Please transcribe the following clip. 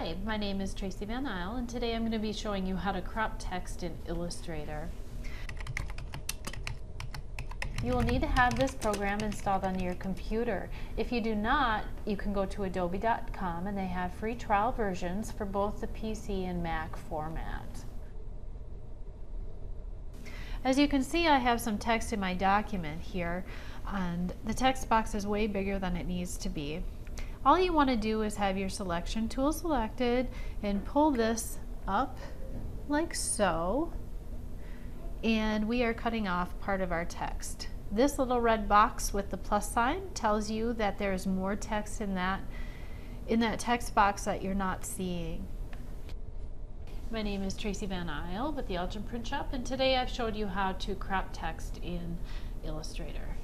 Hi, my name is Tracy Van Isle and today I'm going to be showing you how to crop text in Illustrator. You will need to have this program installed on your computer. If you do not, you can go to adobe.com and they have free trial versions for both the PC and Mac format. As you can see, I have some text in my document here, and the text box is way bigger than it needs to be. All you want to do is have your selection tool selected and pull this up like so and we are cutting off part of our text. This little red box with the plus sign tells you that there's more text in that in that text box that you're not seeing. My name is Tracy Van Isle with the Elgin Print Shop and today I've showed you how to crop text in Illustrator.